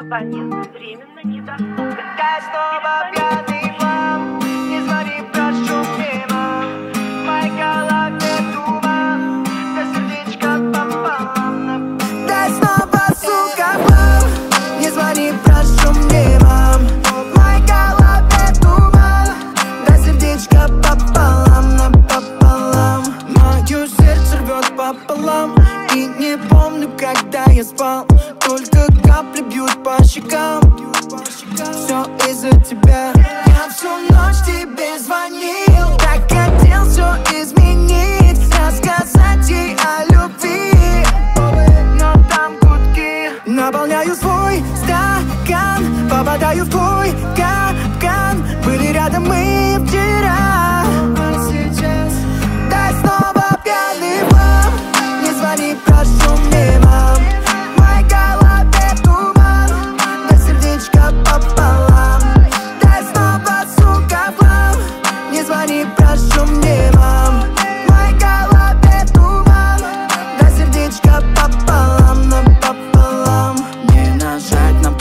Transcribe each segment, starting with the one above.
Абонент. Временно недоступен. Я снова Не звони, прошу мам В моей голове туман Да сердечко пополам Дай снова, сука, вам. Не звони, прошу мам В моей голове туман Да сердечко пополам Напополам Мое сердце рвет пополам. И не помню, я спал Только капли бьют по щекам. Все из-за тебя. Я всю ночь тебе звонил. Так хотел все изменить. Рассказать ей о любви. Но там гудки. Наполняю свой стакан Попадаю в твой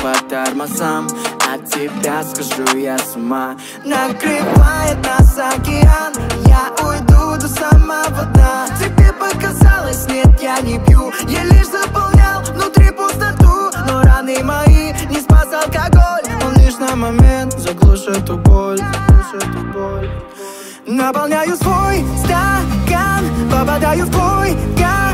по тормозам От тебя схожу я с ума. Накрывает нас океан. Я уйду до самого дна. Тебе показалось, нет, я не пью. Я лишь заполнял внутри пустоту. Но раны мои не спас алкоголь. Он лишь на момент заглушит эту боль Заглушит эту боль Наполняю свой стакан Попадаю в твой капкан